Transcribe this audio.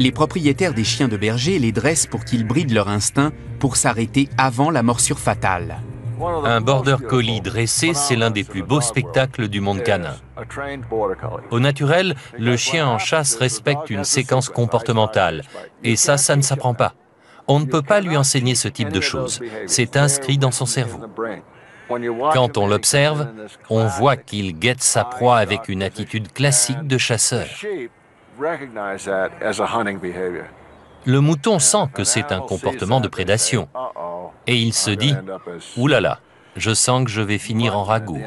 Les propriétaires des chiens de berger les dressent pour qu'ils brident leur instinct pour s'arrêter avant la morsure fatale. Un border collie dressé, c'est l'un des plus beaux spectacles du monde canin. Au naturel, le chien en chasse respecte une séquence comportementale, et ça, ça ne s'apprend pas. On ne peut pas lui enseigner ce type de choses. C'est inscrit dans son cerveau. Quand on l'observe, on voit qu'il guette sa proie avec une attitude classique de chasseur. Le mouton sent que c'est un comportement de prédation. Et il se dit « Oulala, je sens que je vais finir en ragoût ».